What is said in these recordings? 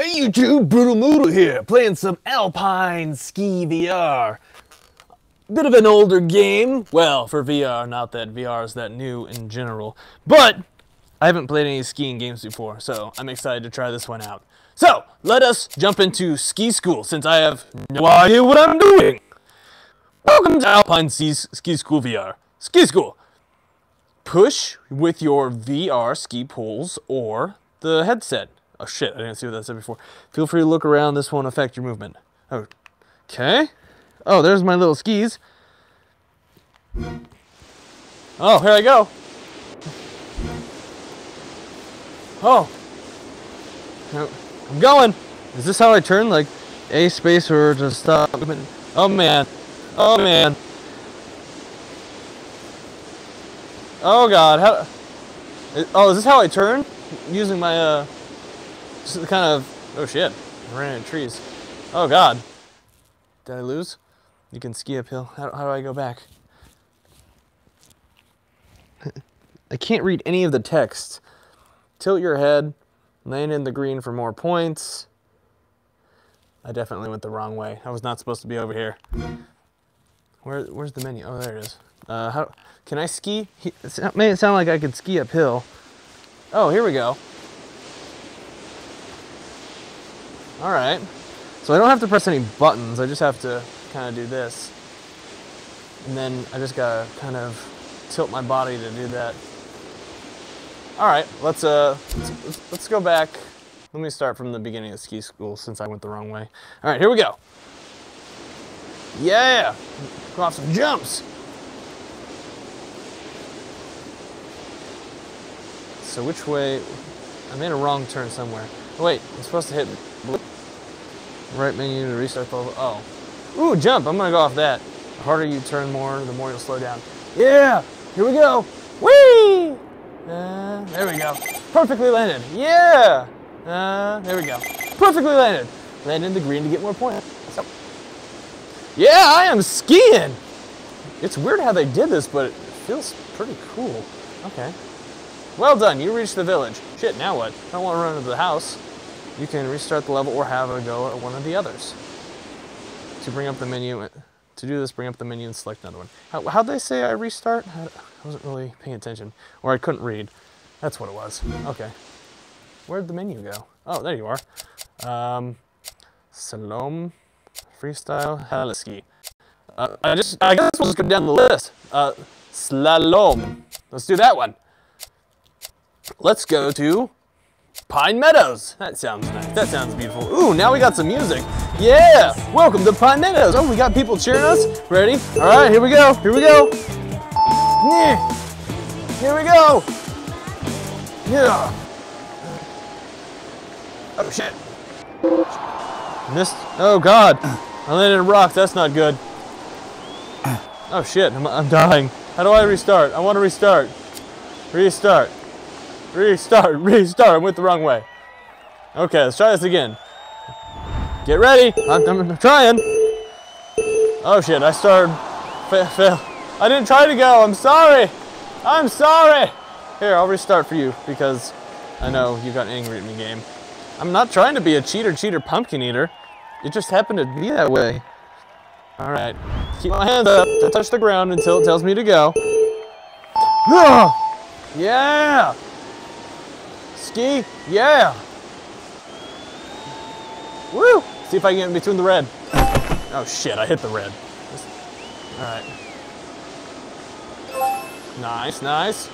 Hey YouTube, Brutal Mootal here, playing some Alpine Ski VR. Bit of an older game, well, for VR, not that VR is that new in general, but I haven't played any skiing games before, so I'm excited to try this one out. So, let us jump into ski school, since I have no idea what I'm doing. Welcome to Alpine Ski, ski School VR. Ski School. Push with your VR ski poles or the headset. Oh shit, I didn't see what that said before. Feel free to look around, this won't affect your movement. Okay. Oh, there's my little skis. Oh, here I go. Oh. I'm going. Is this how I turn? Like A space or to stop? Oh man. Oh man. Oh god. How? Oh, is this how I turn? Using my uh just kind of, oh shit, I ran into trees. Oh god. Did I lose? You can ski uphill. How, how do I go back? I can't read any of the text. Tilt your head, land in the green for more points. I definitely went the wrong way. I was not supposed to be over here. Where, where's the menu? Oh, there it is. Uh, how, can I ski? It it sound like I could ski uphill. Oh, here we go. All right. So I don't have to press any buttons. I just have to kind of do this. And then I just gotta kind of tilt my body to do that. All right, let's, uh, let's, let's go back. Let me start from the beginning of ski school since I went the wrong way. All right, here we go. Yeah, go off some jumps. So which way, I made a wrong turn somewhere. Oh, wait, I'm supposed to hit Right menu to restart level. Oh. Ooh, jump. I'm going to go off that. The harder you turn more, the more you'll slow down. Yeah. Here we go. Whee! Uh, there we go. Perfectly landed. Yeah. Uh, there we go. Perfectly landed. Land in the green to get more points. So. Yeah, I am skiing. It's weird how they did this, but it feels pretty cool. Okay. Well done. You reached the village. Shit, now what? I don't want to run into the house you can restart the level or have a go at one of the others. To bring up the menu, to do this, bring up the menu and select another one. How, how'd they say I restart? I wasn't really paying attention. Or I couldn't read. That's what it was. Okay. Where'd the menu go? Oh, there you are. Um, Salom, Freestyle, Heliski. Uh, I just, I guess we'll just go down the list. Uh, Slalom. Let's do that one. Let's go to Pine Meadows. That sounds nice. That sounds beautiful. Ooh, now we got some music. Yeah, welcome to Pine Meadows. Oh, we got people cheering us. Ready? All right, here we go. Here we go. Yeah. Here we go. Yeah. Oh, shit. Missed. Oh, God. I landed in rocks. That's not good. Oh, shit. I'm, I'm dying. How do I restart? I want to restart. Restart. Restart, restart. I went the wrong way. Okay, let's try this again. Get ready. I'm, I'm trying. Oh shit, I started. Fail, fail. I didn't try to go. I'm sorry. I'm sorry. Here, I'll restart for you because I know you got angry at me, game. I'm not trying to be a cheater, cheater, pumpkin eater. It just happened to be that way. All right. Keep my hands up. Don't touch the ground until it tells me to go. Yeah! Ski, yeah. Woo! See if I can get in between the red. Oh shit, I hit the red. All right. Nice, nice.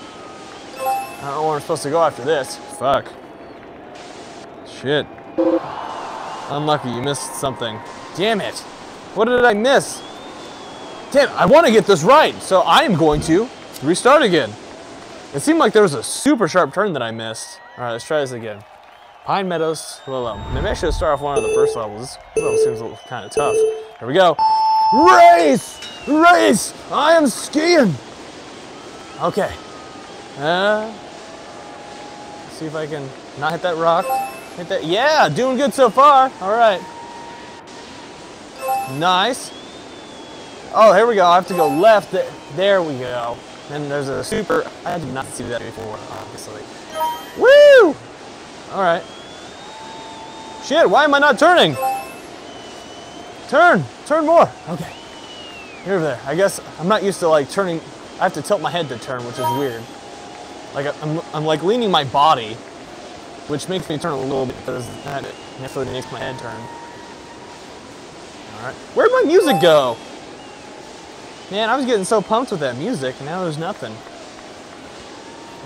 I don't know where I'm supposed to go after this. Fuck. Shit. Unlucky, you missed something. Damn it. What did I miss? Damn, I want to get this right, so I am going to restart again. It seemed like there was a super sharp turn that I missed. All right, let's try this again. Pine Meadows, well, um, maybe I should start off one of the first levels. This level seems kind of tough. Here we go. Race! Race! I am skiing! Okay. Uh, see if I can not hit that rock. Hit that, yeah, doing good so far. All right. Nice. Oh, here we go. I have to go left. There we go. And there's a super, I did not see that before, obviously. Woo! All right. Shit, why am I not turning? Turn, turn more. Okay. Here, over there. I guess I'm not used to like turning. I have to tilt my head to turn, which is weird. Like I'm, I'm like leaning my body, which makes me turn a little bit because that naturally makes my head turn. All right. Where'd my music go? Man, I was getting so pumped with that music, and now there's nothing.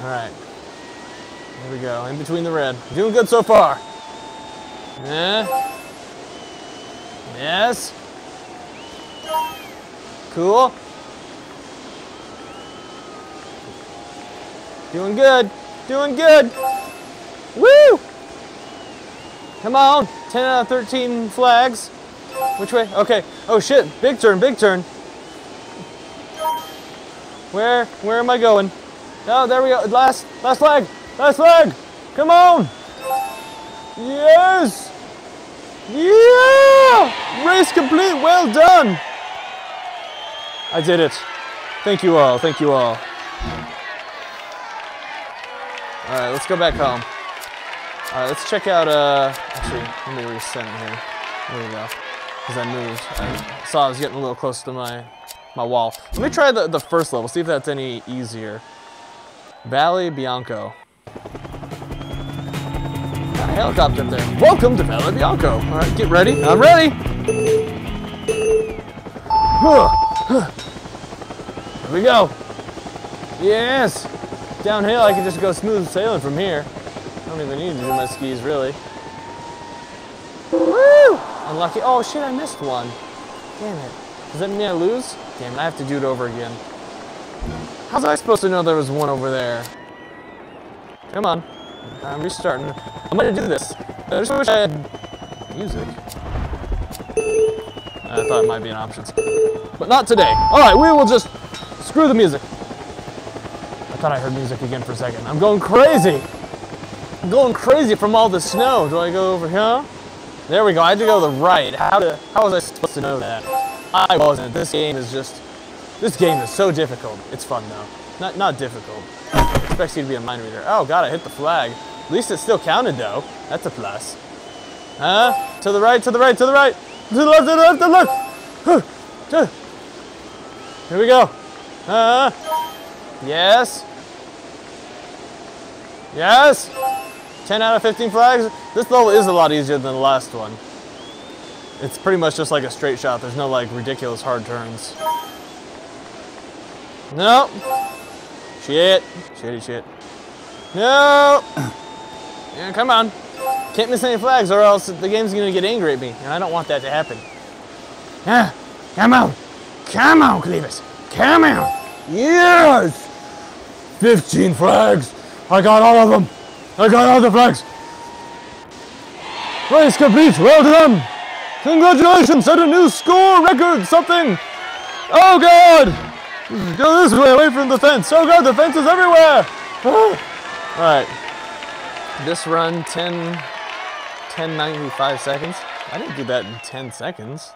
All right. Here we go, in between the red. Doing good so far. Yeah. Yes. Cool. Doing good. Doing good. Woo! Come on. 10 out of 13 flags. Which way? Okay. Oh shit. Big turn, big turn. Where? Where am I going? Oh, there we go. Last, last flag. Last leg. Come on. Yes. Yeah! Race complete. Well done. I did it. Thank you all. Thank you all. All right, let's go back home. All right, let's check out. Uh, actually, let me reset it here. There we go. Because I moved. I saw I was getting a little close to my my wall. Let me try the the first level. See if that's any easier. Valley Bianco. Got a helicopter up there. Welcome to Valley Bianco. All right, get ready. I'm ready. Here we go. Yes. Downhill, I can just go smooth sailing from here. I don't even need to do my skis, really. Woo! Unlucky. Oh, shit, I missed one. Damn it. Does that mean I lose? Damn it, I have to do it over again. How's I supposed to know there was one over there? Come on. I'm restarting. I'm gonna do this. I just wish I had music. I thought it might be an option. But not today. Alright, we will just screw the music. I thought I heard music again for a second. I'm going crazy. I'm going crazy from all the snow. Do I go over here? There we go. I had to go to the right. How, to, how was I supposed to know that? I wasn't. This game is just... This game is so difficult. It's fun, though. Not, not difficult. Expects you to be a mind reader. Oh, God, I hit the flag. At least it still counted, though. That's a plus. Huh? To the right, to the right, to the right. To the left, to the left, to the left. Here we go. Uh, yes. Yes. 10 out of 15 flags. This level is a lot easier than the last one. It's pretty much just like a straight shot. There's no like ridiculous hard turns. No. Shit. Shitty shit. No. Yeah, come on. Can't miss any flags or else the game's gonna get angry at me, and I don't want that to happen. Yeah. Come on. Come on, Clevis. Come on. Yes. 15 flags. I got all of them. I got all the flags. Race complete. Well done. Congratulations. Set a new score record. Something. Oh, God. Go this way, away from the fence. Oh, God. The fence is everywhere. all right. This run, 10, 1095 seconds. I didn't do that in 10 seconds.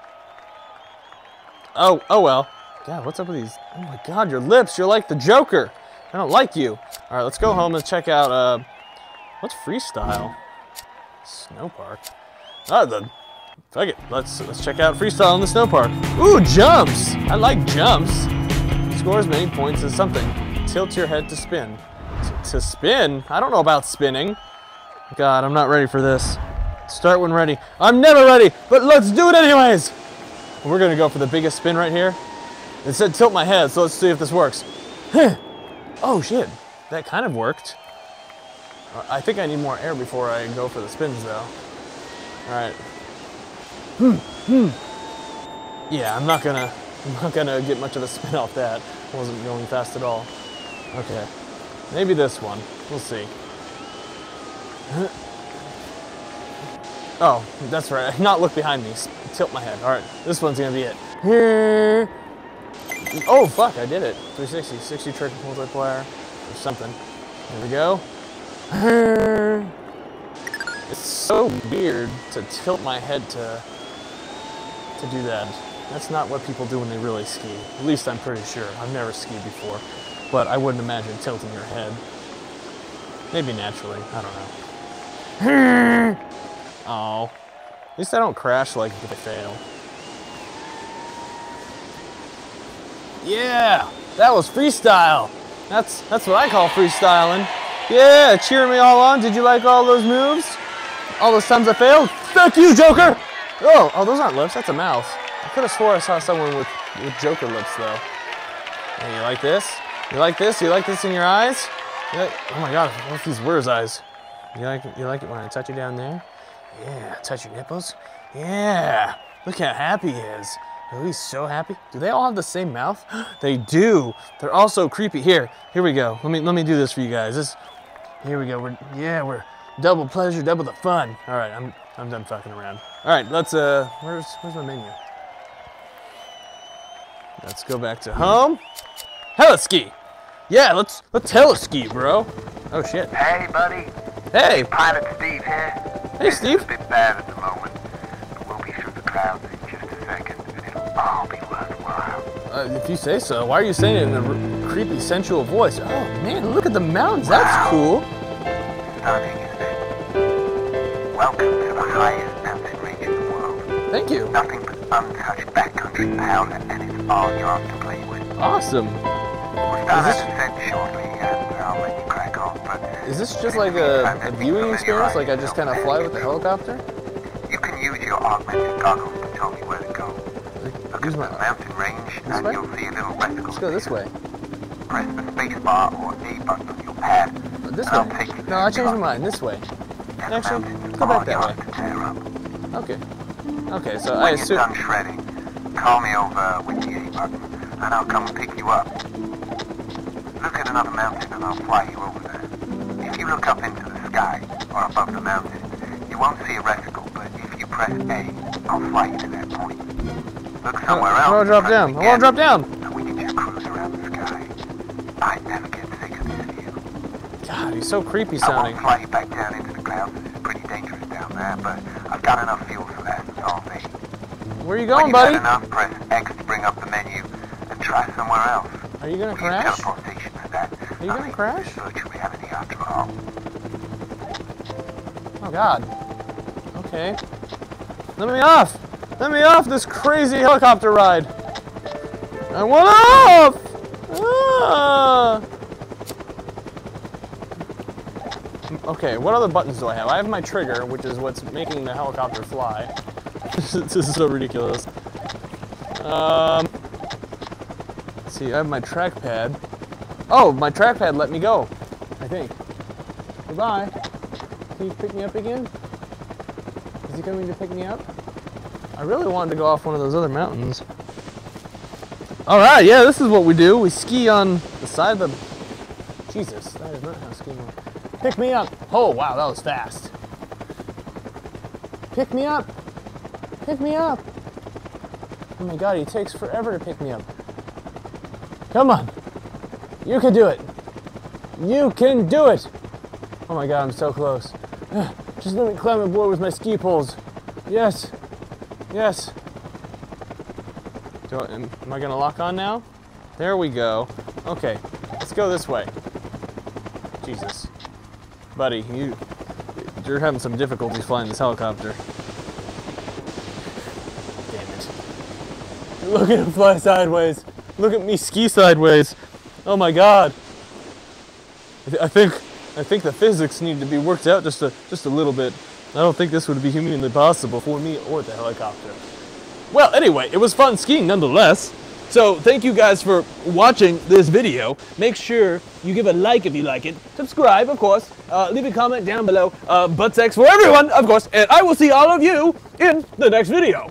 Oh, oh well. God, what's up with these? Oh my God, your lips. You're like the Joker. I don't like you. All right, let's go home and check out, uh, what's freestyle? Snow park. Ah, the, fuck it. Let's, let's check out freestyle in the snow park. Ooh, jumps. I like jumps. Score as many points as something. Tilt your head to spin. T to spin? I don't know about spinning. God, I'm not ready for this. Start when ready. I'm never ready, but let's do it anyways. We're gonna go for the biggest spin right here. It said tilt my head, so let's see if this works. oh shit, that kind of worked. I think I need more air before I go for the spins though. All right. Hmm, hmm. Yeah, I'm not gonna, I'm not gonna get much of a spin off that. Wasn't going fast at all. Okay, maybe this one. We'll see. Oh, that's right. Not look behind me. Tilt my head. All right, this one's gonna be it. Oh, fuck, I did it. 360, 60 trick multiplier or something. There we go. It's so weird to tilt my head to, to do that. That's not what people do when they really ski. At least I'm pretty sure. I've never skied before. But I wouldn't imagine tilting your head. Maybe naturally. I don't know. Oh. At least I don't crash like if I fail. Yeah, that was freestyle. That's that's what I call freestyling. Yeah, cheering me all on. Did you like all those moves? All those times I failed? Thank you, Joker! Oh, oh, those aren't lips, that's a mouth. I could have swore I saw someone with, with Joker lips though. Hey, you like this? You like this? You like this in your eyes? You like, oh my god, what's these where's eyes? You like you like it when I touch you down there? Yeah, touch your nipples? Yeah, look how happy he is. Oh, he's so happy. Do they all have the same mouth? they do. They're all so creepy. Here, here we go. Let me let me do this for you guys. This, here we go. We're yeah, we're double pleasure, double the fun. All right, I'm I'm done fucking around. All right, let's uh, where's where's my menu? Let's go back to home. Heliski. Yeah, let's let's heliski, bro. Oh shit. Hey, buddy. Hey. Pilot Steve here. Hey, Steve. It's a bit bad at the moment, but we'll be through the clouds in just a second, and it'll all be worthwhile. Uh, if you say so. Why are you saying it in a creepy, sensual voice? Oh man, look at the mountains. That's cool. Stunning, isn't it? Welcome to the highest mountain range in the world. Thank you. Nothing untouched backcountry powder, and it's all yours to play with. Awesome. We'll start Is this- our shortly, and I'll let you crack on, but... Is this just like a, a viewing experience? Like I just kind of fly with the helicopter? You can use your augmented goggles to tell me where to go. Look at my. the mountain range, and way? you'll see a little reticle. Let's go this way. Press the space bar or A button on your pad. This way. No, I changed my mind. This way. Actually, go back that way. to tear up. Okay. Okay, so I When you're done shredding, call me over with the A button, and I'll come and pick you up. Look at another mountain, and I'll fly you over there. If you look up into the sky, or above the mountain, you won't see a reticle, but if you press A, I'll fly you to that point. Look uh, somewhere else. I want to drop down. I want to drop down. And we can just cruise around the sky. I never get sick of this view. God, he's so creepy sounding. I won't fly you back down into the clouds. It's pretty dangerous down there, but I've got enough fuel to last us all day. Where are you going, buddy? enough, press X to bring up the menu and try somewhere else. Are you gonna We crash? teleportation for that. Are you gonna crash? is Virtual reality after all. Oh God. Okay. Let me off. Let me off this crazy helicopter ride. I want off. Ah. Okay, what other buttons do I have? I have my trigger, which is what's making the helicopter fly. this is so ridiculous. Um, see, I have my trackpad. Oh, my trackpad let me go. I think. Goodbye. Can you pick me up again? Is he coming to pick me up? I really wanted to go off one of those other mountains. All right, yeah, this is what we do. We ski on the side of the. Jesus, that is not how skiing works. Pick me up. Oh, wow, that was fast. Pick me up. Pick me up. Oh my god, he takes forever to pick me up. Come on. You can do it. You can do it. Oh my god, I'm so close. Just let me climb aboard with my ski poles. Yes. Yes. Do I, am, am I gonna lock on now? There we go. Okay, let's go this way. Jesus. Buddy, you you're having some difficulties flying this helicopter. Damn it. Look at him fly sideways. Look at me ski sideways. Oh my god. I, th- I think I think the physics need to be worked out just a just a little bit. I don't think this would be humanly possible for me or the helicopter. Well, anyway, it was fun skiing nonetheless. So thank you guys for watching this video. Make sure you give a like if you like it. Subscribe, of course. Uh, leave a comment down below. Uh, butt sex for everyone, of course. And I will see all of you in the next video.